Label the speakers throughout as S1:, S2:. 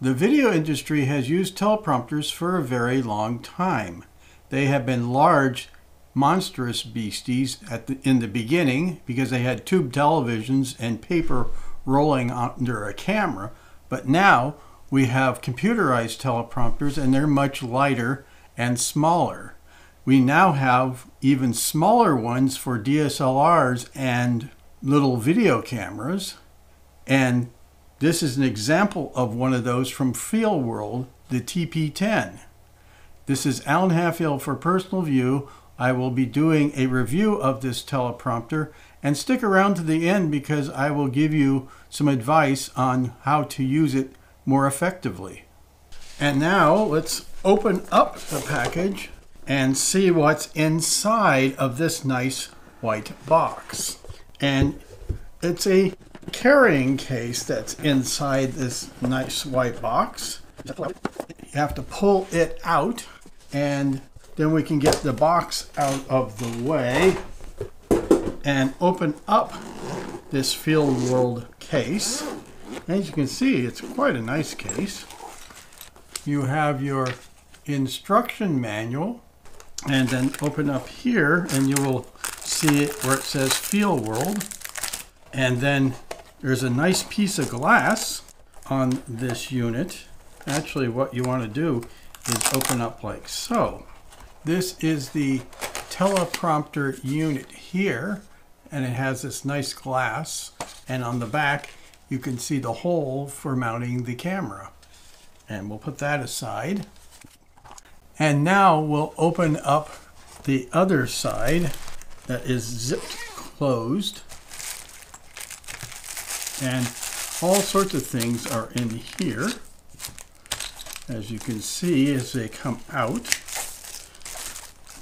S1: The video industry has used teleprompters for a very long time. They have been large, monstrous beasties at the, in the beginning because they had tube televisions and paper rolling under a camera, but now we have computerized teleprompters and they're much lighter and smaller. We now have even smaller ones for DSLRs and little video cameras. And this is an example of one of those from FeelWorld, the TP10. This is Alan Halfhill for Personal View. I will be doing a review of this teleprompter and stick around to the end because I will give you some advice on how to use it more effectively. And now let's open up the package and see what's inside of this nice white box. And it's a carrying case that's inside this nice white box. You have to pull it out and then we can get the box out of the way and open up this FeelWorld case. As you can see, it's quite a nice case. You have your instruction manual and then open up here and you will see it where it says FeelWorld and then there's a nice piece of glass on this unit. Actually, what you want to do is open up like so. This is the teleprompter unit here, and it has this nice glass. And on the back, you can see the hole for mounting the camera. And we'll put that aside. And now we'll open up the other side that is zipped closed and all sorts of things are in here. As you can see as they come out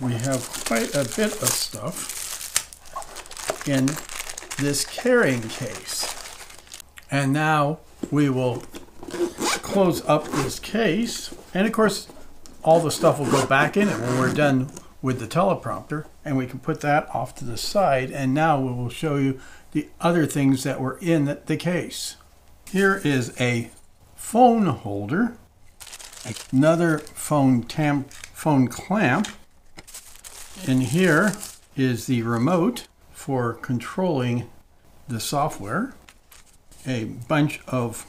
S1: we have quite a bit of stuff in this carrying case. And now we will close up this case. And of course all the stuff will go back in it when we're done with the teleprompter and we can put that off to the side. And now we will show you the other things that were in the case. Here is a phone holder, another phone, tam phone clamp, and here is the remote for controlling the software, a bunch of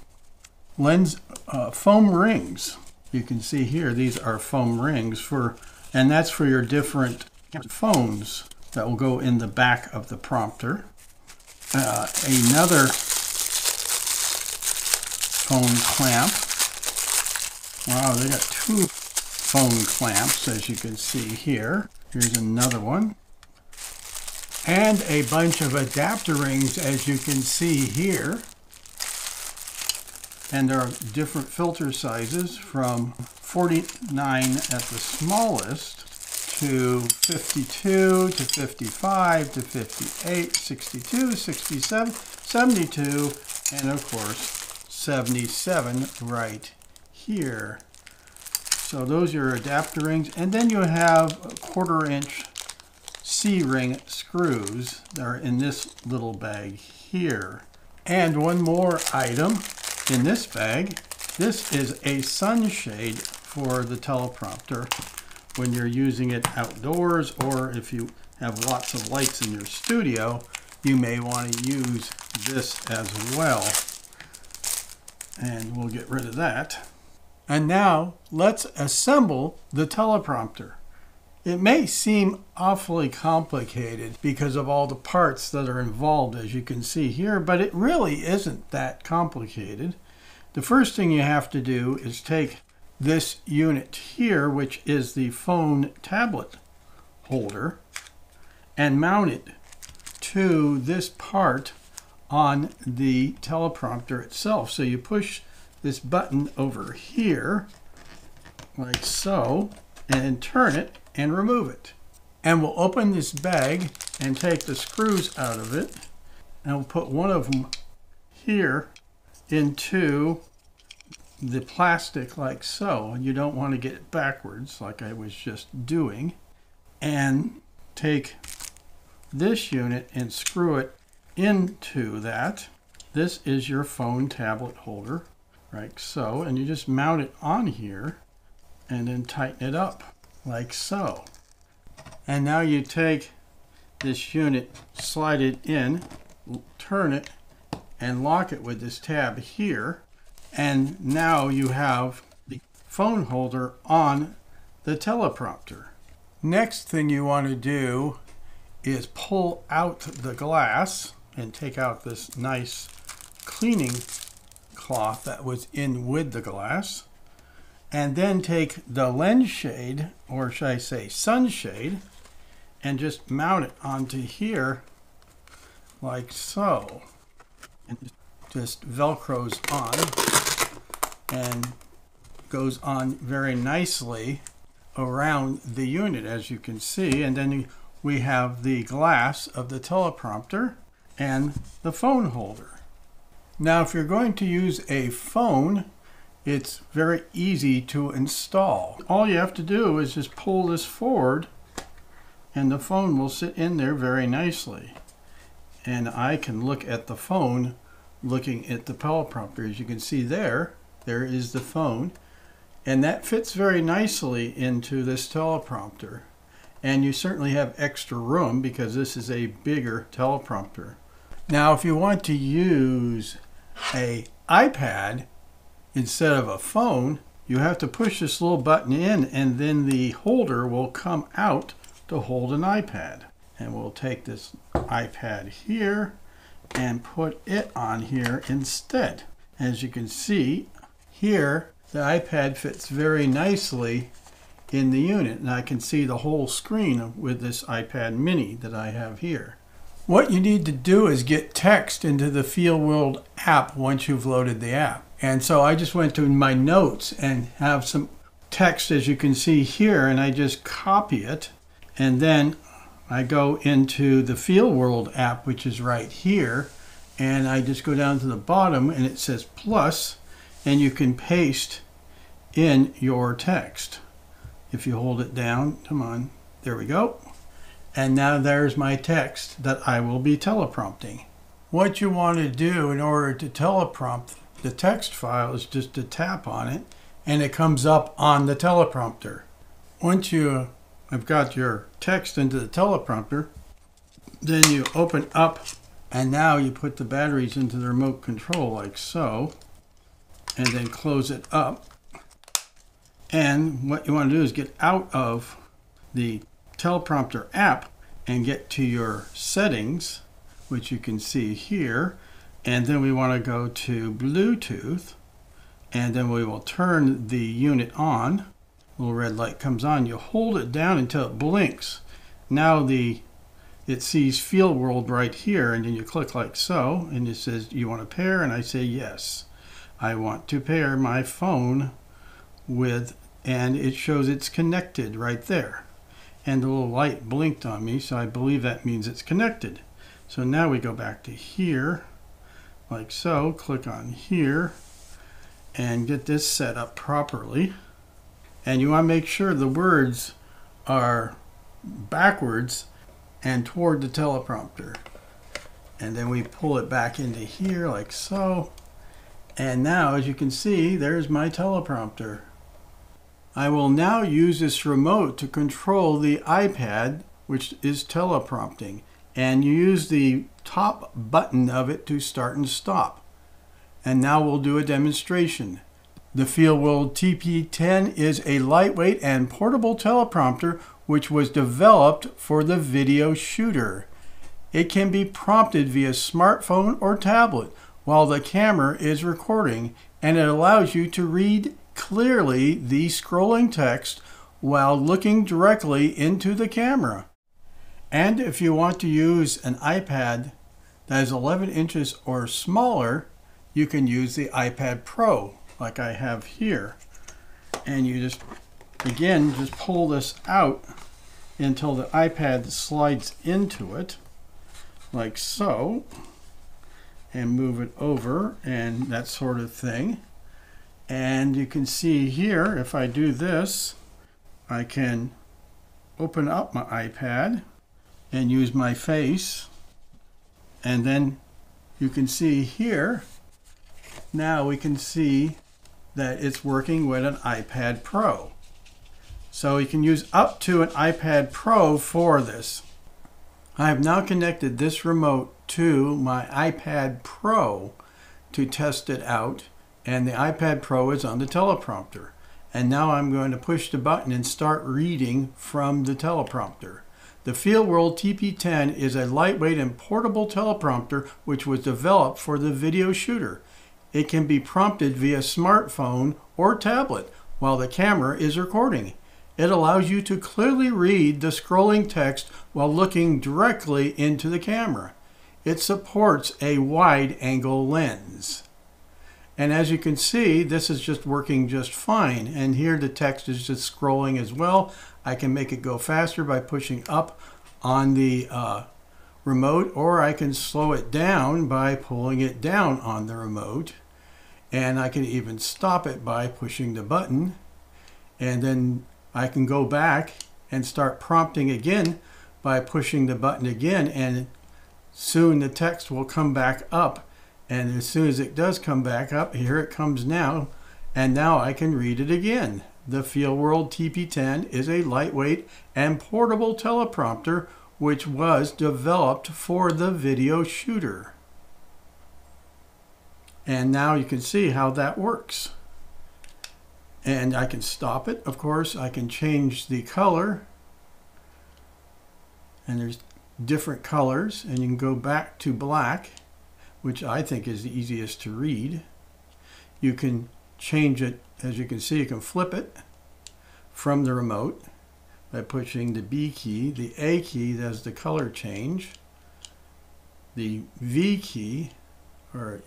S1: lens uh, foam rings. You can see here, these are foam rings for, and that's for your different phones that will go in the back of the prompter uh, another phone clamp. Wow, they got two phone clamps as you can see here. Here's another one. And a bunch of adapter rings as you can see here. And there are different filter sizes from 49 at the smallest to 52 to 55 to 58, 62, 67, 72, and of course 77 right here. So those are your adapter rings. And then you have quarter inch C-ring screws that are in this little bag here. And one more item in this bag. This is a sunshade for the teleprompter when you're using it outdoors or if you have lots of lights in your studio, you may want to use this as well. And we'll get rid of that. And now let's assemble the teleprompter. It may seem awfully complicated because of all the parts that are involved as you can see here, but it really isn't that complicated. The first thing you have to do is take this unit here, which is the phone tablet holder, and mount it to this part on the teleprompter itself. So you push this button over here, like so, and turn it and remove it. And we'll open this bag and take the screws out of it, and we'll put one of them here into the plastic like so. And you don't want to get it backwards like I was just doing. And take this unit and screw it into that. This is your phone tablet holder. like so, and you just mount it on here and then tighten it up like so. And now you take this unit, slide it in, turn it, and lock it with this tab here. And now you have the phone holder on the teleprompter. Next thing you want to do is pull out the glass and take out this nice cleaning cloth that was in with the glass. And then take the lens shade or should I say sunshade and just mount it onto here like so. And just velcros on and goes on very nicely around the unit as you can see and then we have the glass of the teleprompter and the phone holder. Now if you're going to use a phone it's very easy to install. All you have to do is just pull this forward and the phone will sit in there very nicely. And I can look at the phone looking at the teleprompter. As you can see there, there is the phone. And that fits very nicely into this teleprompter. And you certainly have extra room because this is a bigger teleprompter. Now, if you want to use a iPad instead of a phone, you have to push this little button in and then the holder will come out to hold an iPad. And we'll take this iPad here and put it on here instead. As you can see here, the iPad fits very nicely in the unit and I can see the whole screen with this iPad mini that I have here. What you need to do is get text into the FeelWorld app once you've loaded the app. And so I just went to my notes and have some text as you can see here and I just copy it and then I go into the FeelWorld app, which is right here, and I just go down to the bottom and it says plus, and you can paste in your text. If you hold it down, come on, there we go. And now there's my text that I will be teleprompting. What you want to do in order to teleprompt the text file is just to tap on it and it comes up on the teleprompter. Once you I've got your text into the teleprompter. Then you open up and now you put the batteries into the remote control like so and then close it up. And what you want to do is get out of the teleprompter app and get to your settings, which you can see here. And then we want to go to Bluetooth and then we will turn the unit on little red light comes on, you hold it down until it blinks. Now the it sees FeelWorld right here, and then you click like so, and it says, you want to pair? And I say, yes. I want to pair my phone with, and it shows it's connected right there. And the little light blinked on me, so I believe that means it's connected. So now we go back to here, like so, click on here, and get this set up properly and you want to make sure the words are backwards and toward the teleprompter. And then we pull it back into here like so. And now, as you can see, there's my teleprompter. I will now use this remote to control the iPad, which is teleprompting. And you use the top button of it to start and stop. And now we'll do a demonstration. The FeelWorld TP10 is a lightweight and portable teleprompter which was developed for the video shooter. It can be prompted via smartphone or tablet while the camera is recording and it allows you to read clearly the scrolling text while looking directly into the camera. And if you want to use an iPad that is 11 inches or smaller, you can use the iPad Pro like I have here. And you just, again, just pull this out until the iPad slides into it, like so, and move it over and that sort of thing. And you can see here, if I do this, I can open up my iPad and use my face. And then you can see here now we can see that it's working with an iPad Pro. So you can use up to an iPad Pro for this. I have now connected this remote to my iPad Pro to test it out and the iPad Pro is on the teleprompter. And now I'm going to push the button and start reading from the teleprompter. The FeelWorld TP10 is a lightweight and portable teleprompter which was developed for the video shooter. It can be prompted via smartphone or tablet while the camera is recording. It allows you to clearly read the scrolling text while looking directly into the camera. It supports a wide angle lens. And as you can see, this is just working just fine. And here the text is just scrolling as well. I can make it go faster by pushing up on the uh, remote, or I can slow it down by pulling it down on the remote. And I can even stop it by pushing the button. And then I can go back and start prompting again by pushing the button again. And soon the text will come back up and as soon as it does come back up, here it comes now. And now I can read it again. The FeelWorld TP10 is a lightweight and portable teleprompter which was developed for the video shooter. And now you can see how that works. And I can stop it, of course. I can change the color. And there's different colors. And you can go back to black which I think is the easiest to read. You can change it, as you can see, you can flip it from the remote by pushing the B key. The A key does the color change. The V key, or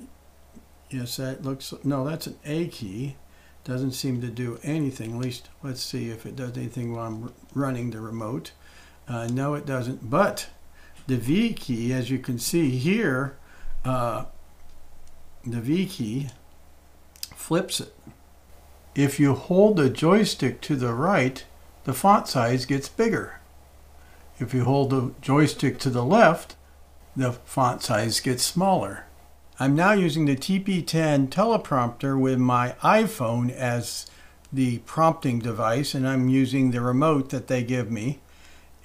S1: yes, that looks, no, that's an A key. Doesn't seem to do anything, at least let's see if it does anything while I'm running the remote. Uh, no, it doesn't, but the V key, as you can see here, uh, the V key flips it. If you hold the joystick to the right, the font size gets bigger. If you hold the joystick to the left, the font size gets smaller. I'm now using the TP10 teleprompter with my iPhone as the prompting device and I'm using the remote that they give me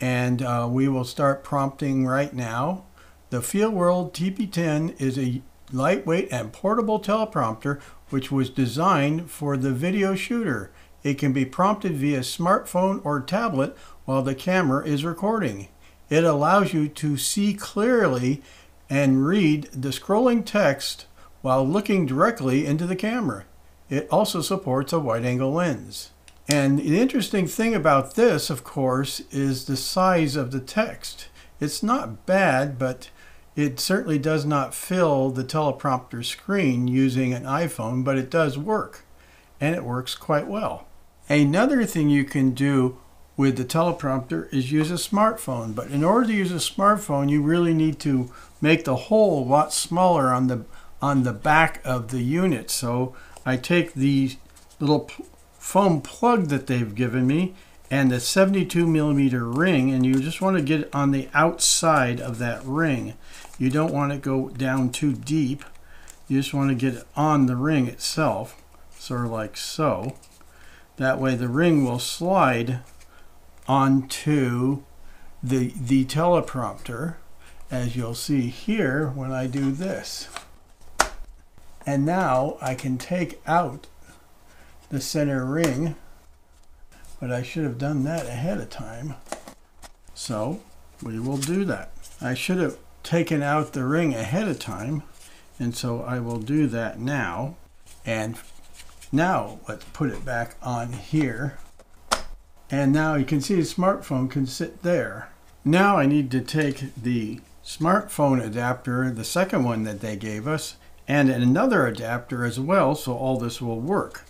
S1: and uh, we will start prompting right now the FeelWorld TP10 is a lightweight and portable teleprompter which was designed for the video shooter. It can be prompted via smartphone or tablet while the camera is recording. It allows you to see clearly and read the scrolling text while looking directly into the camera. It also supports a wide angle lens. And the interesting thing about this, of course, is the size of the text. It's not bad, but it certainly does not fill the teleprompter screen using an iPhone, but it does work, and it works quite well. Another thing you can do with the teleprompter is use a smartphone, but in order to use a smartphone, you really need to make the hole a lot smaller on the on the back of the unit. So I take the little foam plug that they've given me and the 72 millimeter ring and you just want to get it on the outside of that ring. You don't want to go down too deep. You just want to get it on the ring itself sort of like so. That way the ring will slide onto the the teleprompter as you'll see here when I do this and now I can take out the center ring but I should have done that ahead of time. So we will do that. I should have taken out the ring ahead of time, and so I will do that now. And now let's put it back on here. And now you can see the smartphone can sit there. Now I need to take the smartphone adapter, the second one that they gave us, and another adapter as well, so all this will work.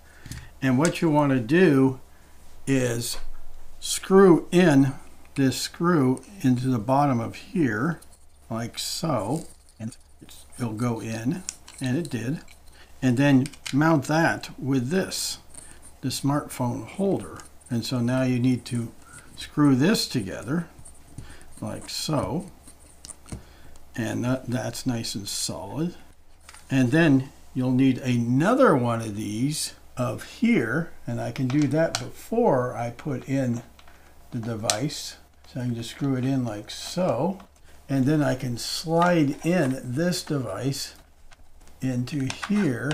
S1: And what you want to do is screw in this screw into the bottom of here like so and it'll go in and it did. And then mount that with this the smartphone holder. And so now you need to screw this together like so and that, that's nice and solid and then you'll need another one of these of here, and I can do that before I put in the device. So I can just screw it in like so, and then I can slide in this device into here.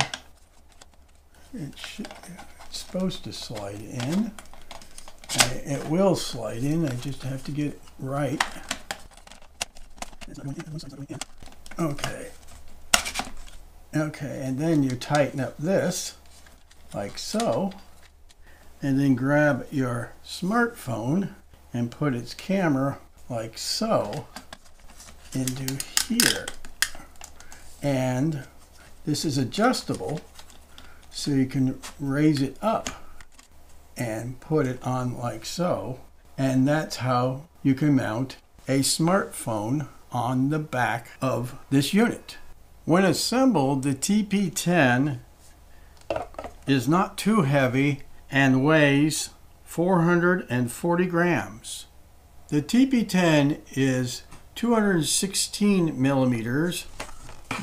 S1: It should, it's supposed to slide in. it will slide in, I just have to get it right. Okay. Okay, and then you tighten up this like so, and then grab your smartphone and put its camera like so into here. And this is adjustable, so you can raise it up and put it on like so. And that's how you can mount a smartphone on the back of this unit. When assembled, the TP10 is not too heavy and weighs 440 grams. The TP10 is 216 millimeters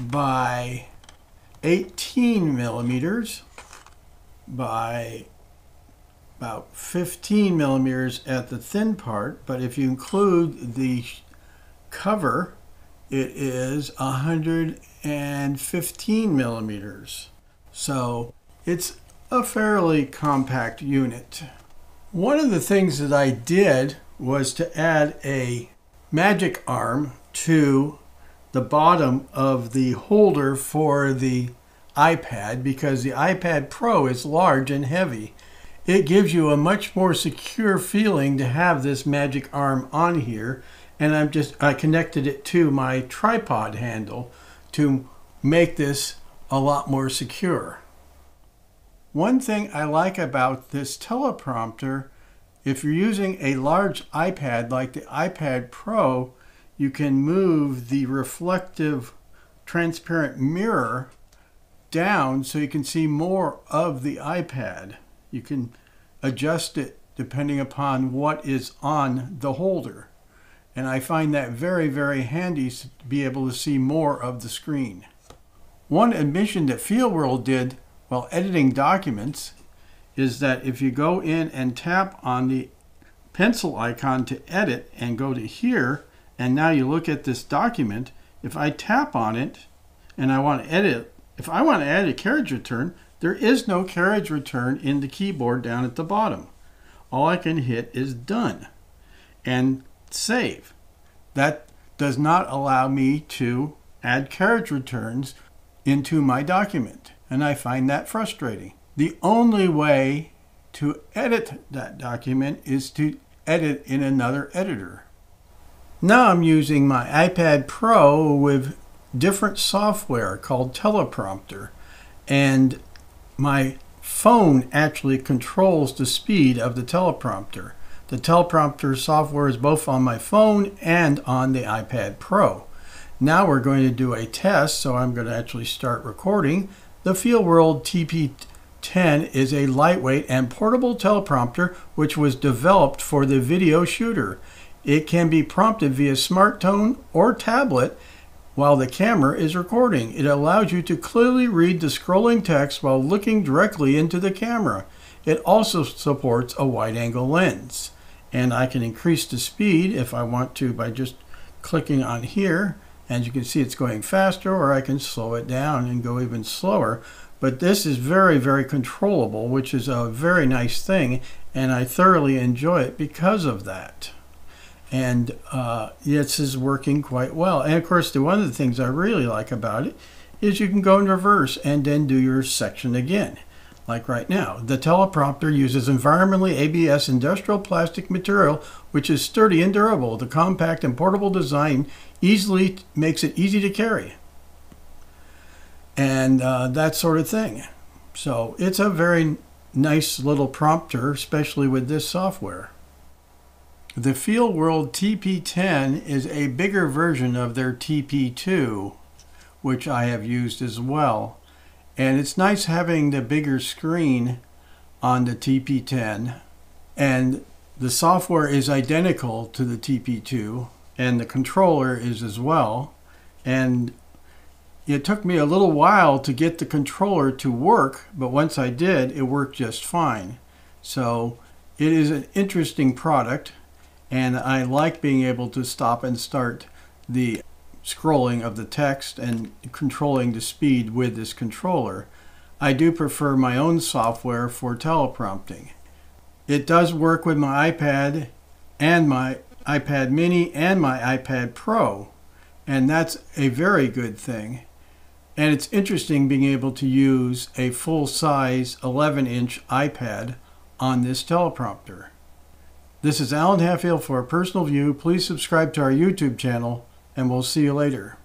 S1: by 18 millimeters by about 15 millimeters at the thin part, but if you include the cover, it is 115 millimeters. So it's a fairly compact unit. One of the things that I did was to add a magic arm to the bottom of the holder for the iPad because the iPad Pro is large and heavy. It gives you a much more secure feeling to have this magic arm on here and I'm just I connected it to my tripod handle to make this a lot more secure. One thing I like about this teleprompter, if you're using a large iPad like the iPad Pro, you can move the reflective transparent mirror down so you can see more of the iPad. You can adjust it depending upon what is on the holder. And I find that very, very handy to be able to see more of the screen. One admission that FeelWorld did while editing documents is that if you go in and tap on the pencil icon to edit and go to here, and now you look at this document, if I tap on it and I want to edit, if I want to add a carriage return, there is no carriage return in the keyboard down at the bottom. All I can hit is done. And save. That does not allow me to add carriage returns into my document, and I find that frustrating. The only way to edit that document is to edit in another editor. Now I'm using my iPad Pro with different software called Teleprompter, and my phone actually controls the speed of the teleprompter. The teleprompter software is both on my phone and on the iPad Pro. Now we're going to do a test, so I'm going to actually start recording. The FeelWorld TP10 is a lightweight and portable teleprompter which was developed for the video shooter. It can be prompted via smartphone or tablet while the camera is recording. It allows you to clearly read the scrolling text while looking directly into the camera. It also supports a wide angle lens and I can increase the speed if I want to by just clicking on here. And you can see it's going faster or I can slow it down and go even slower. But this is very very controllable which is a very nice thing and I thoroughly enjoy it because of that. And uh, this is working quite well. And of course the one of the things I really like about it is you can go in reverse and then do your section again like right now. The teleprompter uses environmentally ABS industrial plastic material, which is sturdy and durable. The compact and portable design easily makes it easy to carry. And uh, that sort of thing. So it's a very nice little prompter, especially with this software. The FeelWorld TP10 is a bigger version of their TP2, which I have used as well. And it's nice having the bigger screen on the TP10 and the software is identical to the TP2 and the controller is as well. And It took me a little while to get the controller to work, but once I did, it worked just fine. So it is an interesting product, and I like being able to stop and start the scrolling of the text and controlling the speed with this controller. I do prefer my own software for teleprompting. It does work with my iPad and my iPad mini and my iPad Pro, and that's a very good thing. And it's interesting being able to use a full size 11 inch iPad on this teleprompter. This is Alan Halfhill for personal view. Please subscribe to our YouTube channel, and we'll see you later.